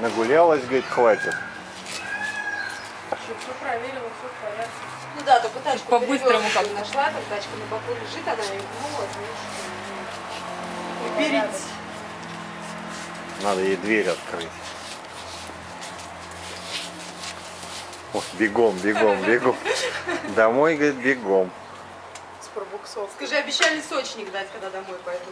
Нагулялась, говорит, хватит. Все проверила, все в порядке. Ну да, только тачку По-быстрому как нашла, там тачка на боку лежит, она ее «Ну вот, ну видишь, ну, уберите. Надо ей дверь открыть. О, бегом, бегом, бегом. Домой, говорит, бегом. С пробуксов. Скажи, обещали сочник дать, когда домой пойду.